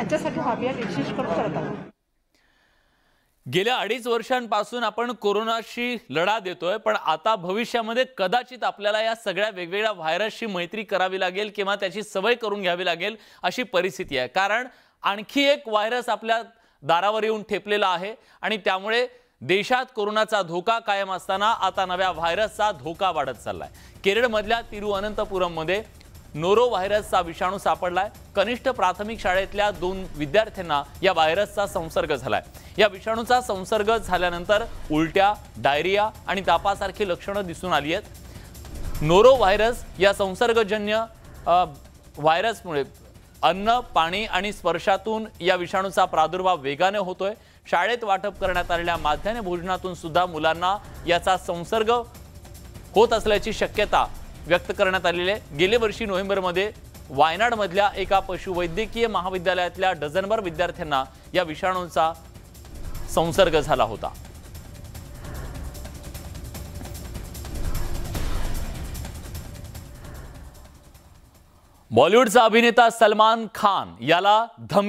त्यांच्यासाठी हा अभियान विशेष करून करत आहोत. गेल्या अडीच वर्षांपासून आपण कोरोनाशी लढा देतोय पण आता भविष्यामध्ये कदाचित आपल्याला या सगळ्या वेगवेगळ्या व्हायरसशी मैत्री करावी लागेल किंवा त्याची सवय करून घ्यावी लागेल अशी परिस्थिती आहे. कारण आणखी एक व्हायरस आपल्या दारावर येऊन ठेपलेला आहे आणि त्यामुळे देशात कोरोनाचा धोका कायम असताना आता नव्या व्हायरसचा धोका वाढत चाललाय. केरळमधल्या तिरुअनंतपुरममध्ये नोरो व्हायरसचा विषाणू सापडलाय. कनिष्ठ प्राथमिक शाळेतल्या दोन विद्यार्थ्यांना या व्हायरसचा संसर्ग झालाय. या विषाणूचा संसर्ग झाल्यानंतर उलट्या डायरिया आणि तापासारखी लक्षणं दिसून आली आहेत. नोरो व्हायरस या संसर्गजन्य व्हायरसमुळे अन्न पाणी आणि स्पर्शातून या विषाणूचा प्रादुर्भाव वेगाने होतोय. शाळेत वाटप करण्यात आलेल्या माध्यान्ह भोजनातून सुद्धा मुलांना याचा संसर्ग होत असल्याची शक्यता व्यक्त करण्यात आलेले गेल्या वर्षी नोव्हेंबरमध्ये वायनाडमधल्या एका पशुवैद्यकीय महाविद्यालयातल्या डझनभर विद्यार्थ्यांना या विषाणूंचा संसर्ग झाला होता. बॉलिवूडचा अभिनेता सलमान खान याला धमकी